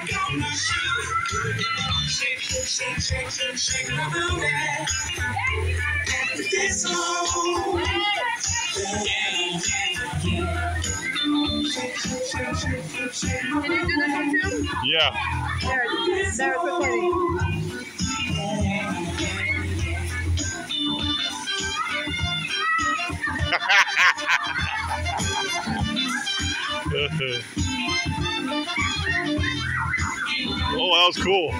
Can you do this one too? Yeah. There, there's recording. Oh, that was cool.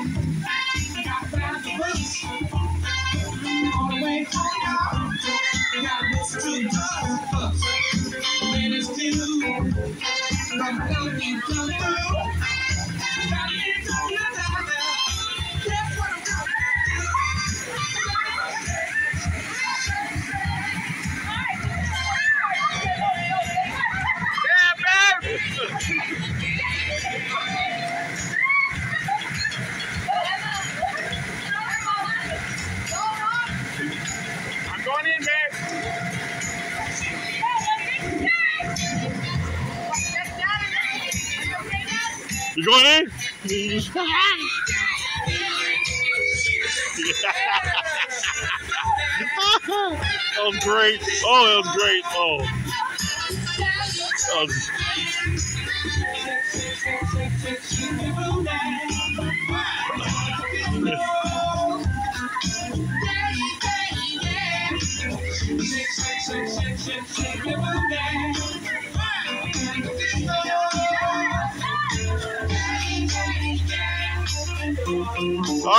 I'm going in, babe. You going in? that was great. Oh, that was great. Oh. That was- Ay,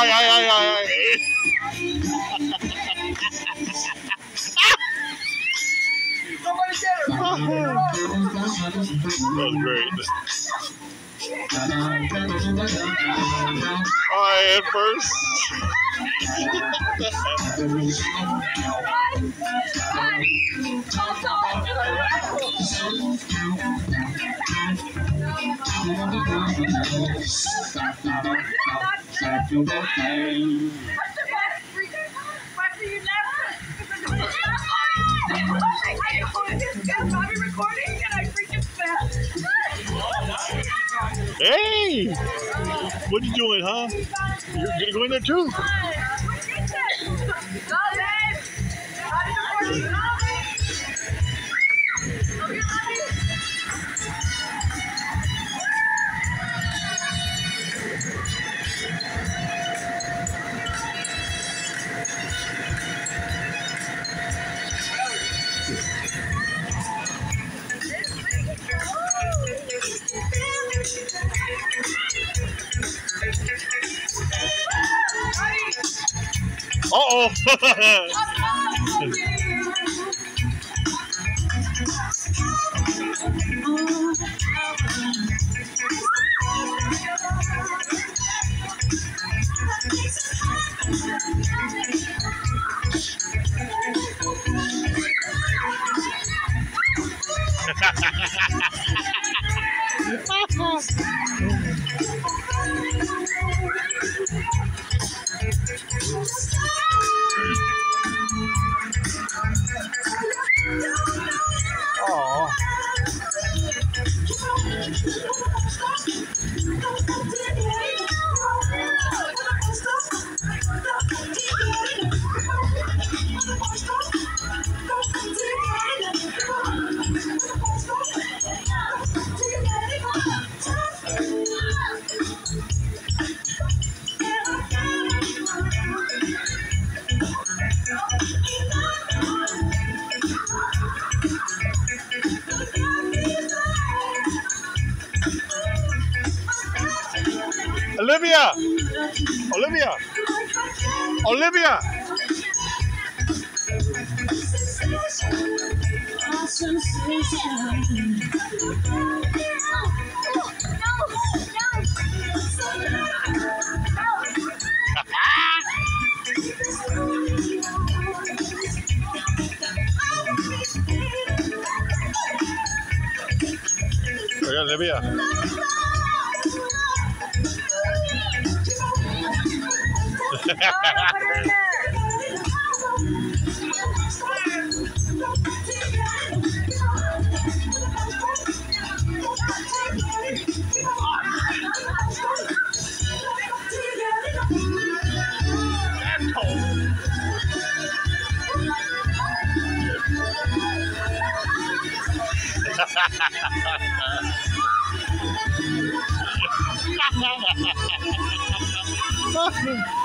ay, ay, ay, ay. That was great. Hi, at first. Hey! What you doing, huh? You're gonna go in there too? Oh! Olivia! Olivia! Olivia! Olivia. Nossa!